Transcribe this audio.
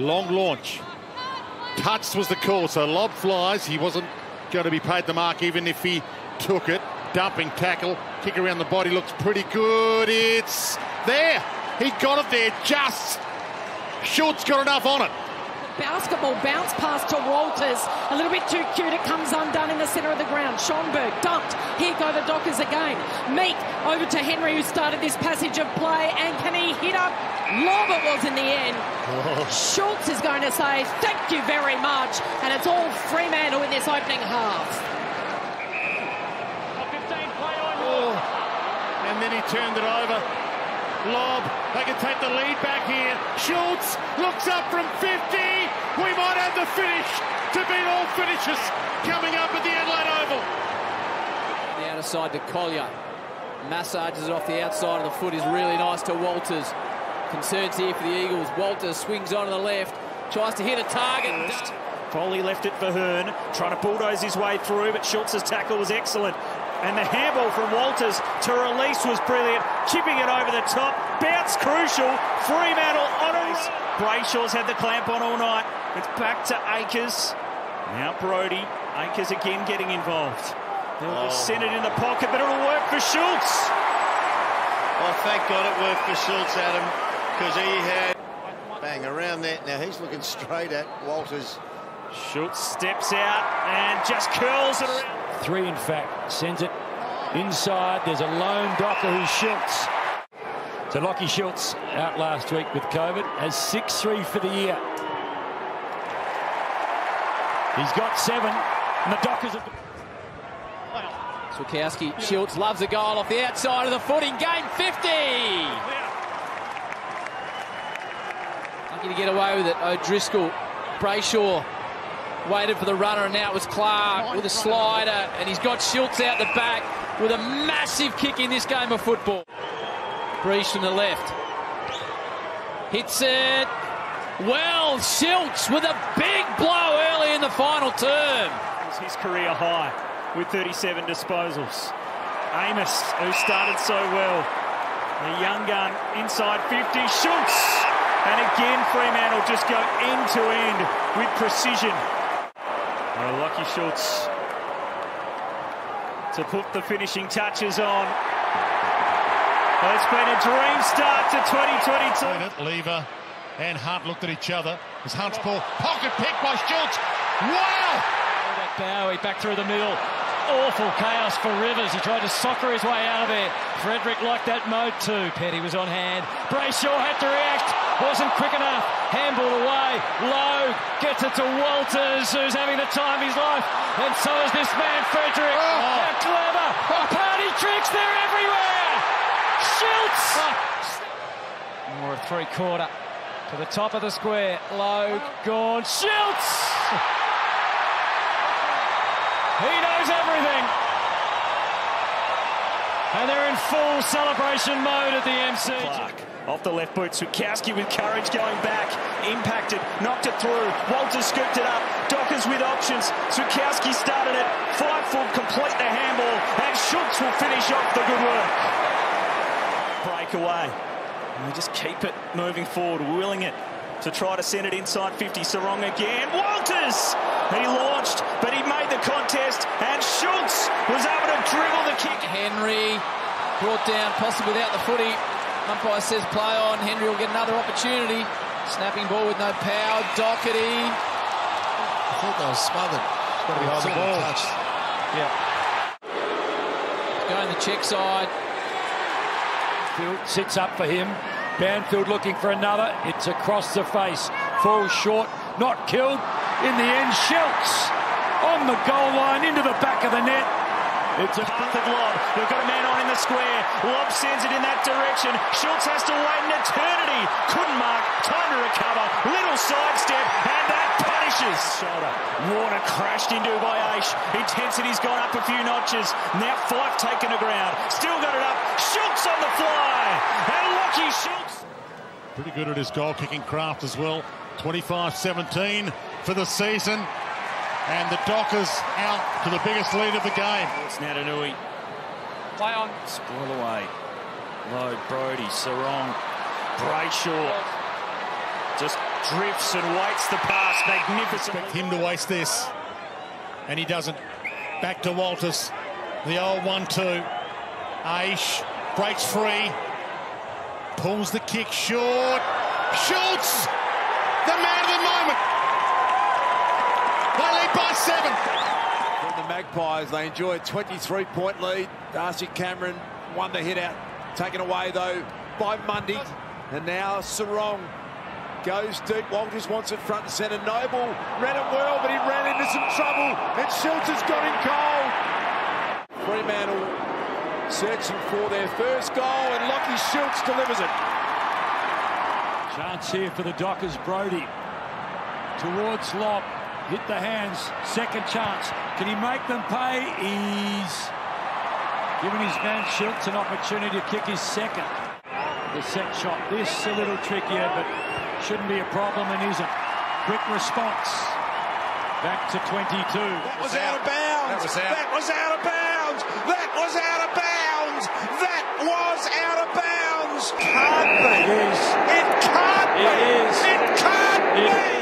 Long launch. Touched was the call, so lob flies. He wasn't going to be paid the mark even if he took it. Dumping tackle, kick around the body looks pretty good. It's there. He got it there just. Schultz got enough on it. Basketball bounce pass to Walters. A little bit too cute. It comes undone in the centre of the ground. Schonberg dumped. Here go the Dockers again. Meek over to Henry, who started this passage of play. And can he hit up? Lobb it was in the end. Oh. Schultz is going to say thank you very much. And it's all Fremantle in this opening half. Oh. and then he turned it over. Lobb, they can take the lead back here. Schultz looks up from 50. We might have the finish to beat all finishes coming up at the Adelaide Oval. The outer side to Collier. Massages it off the outside of the foot is really nice to Walters. Concerns here for the Eagles. Walters swings on to the left, tries to hit a target. Foley left it for Hearn, trying to bulldoze his way through, but Schultz's tackle was excellent. And the handball from Walters to release was brilliant. Chipping it over the top. Bounce crucial. Fremantle on a Brayshaw's had the clamp on all night. It's back to Acres. Now Brodie. Acres again getting involved. They'll oh. just send it in the pocket, but it'll work for Schultz. Oh, thank God it worked for Schultz, Adam, because he had bang around that. Now he's looking straight at Walters. Schultz steps out and just curls it around. Three, in fact, sends it inside. There's a lone Docker who Schultz. So Lachie Schultz out last week with COVID has 6-3 for the year. He's got seven, and the Dockers have... Switkowski, Schultz loves a goal off the outside of the foot in game 50. Lucky to get away with it. O'Driscoll, Brayshaw waited for the runner, and now it was Clark with a slider, and he's got Schultz out the back with a massive kick in this game of football. Breach from the left. Hits it. Well, Schultz with a big blow early in the final term. His career high with 37 disposals. Amiss, who started so well. The young gun inside 50. Schultz. And again, Fremantle just go end to end with precision. Oh, Lachie Schultz to put the finishing touches on. Well, it's been a dream start to 2022. Lever and Hunt looked at each other as Hunt's ball pocket pick by Schultz. Wow! Bowie back through the middle. Awful chaos for Rivers. He tried to soccer his way out of there. Frederick liked that mode too. Petty was on hand. Brayshaw had to react. Wasn't quick enough. Handball away. Low gets it to Walters, who's having the time of his life. And so is this man, Frederick. Oh. How clever. Oh. Party tricks, they're everywhere. Schultz. Oh. More of three quarter. To the top of the square. Low, gone. Schultz. He knows everything. And they're in full celebration mode at the MCG. Clark off the left boot. Switkowski with courage going back. Impacted, knocked it through. Walters scooped it up. Dockers with options. Switkowski started it. Foot, complete the handball. And Schultz will finish off the good work. Breakaway. And just keep it moving forward, willing it to try to send it inside 50. Serong again. Walters! He launched, but he made the contest, and Schultz was able to dribble the kick. Henry brought down, possibly without the footy. Umpire says play on. Henry will get another opportunity. Snapping ball with no power. Doherty. I thought they were smothered. It's got to be on the ball. Touched. Yeah. Going the check side. Field sits up for him. Banfield looking for another. It's across the face. Falls short. Not killed. In the end, Schultz on the goal line into the back of the net. It's a path of Lobb. They've got a man on in the square. Lobb sends it in that direction. Schultz has to wait an eternity. Couldn't mark. Time to recover. Little sidestep, and. Shoulder. Warner crashed into by Aish. Intensity's gone up a few notches. Now Fyfe taken the ground. Still got it up. Schultz on the fly. And Lachie Schultz. Pretty good at his goal kicking craft as well. 25-17 for the season. And the Dockers out to the biggest lead of the game. It's Naitanui. Play on. Spoil away. Low, Brodie. Serong, Brayshaw. Just drifts and waits the pass. Magnificent. Expect him to waste this. And he doesn't. Back to Walters. The old one-two. Aish breaks free. Pulls the kick short. Schultz! The man of the moment. They lead by seven. From the Magpies, they enjoy a 23-point lead. Darcy Cameron won the hit out. Taken away, though, by Mundy. And now Serong goes deep. Walters wants it front and centre. Noble ran it well, but he ran into some trouble. And Schultz has got him cold. Fremantle searching for their first goal, and Lachie Schultz delivers it. Chance here for the Dockers. Brodie towards Lobb. Hit the hands. Second chance. Can he make them pay? He's giving his man Schultz an opportunity to kick his second. The set shot. This a little trickier, but Shouldn't be a problem and isn't. Quick response. Back to 22. That was out of bounds. That was out. That was out of bounds. That was out of bounds. That was out of bounds. Can't be. It is. It can't it be. Is. It can't it be.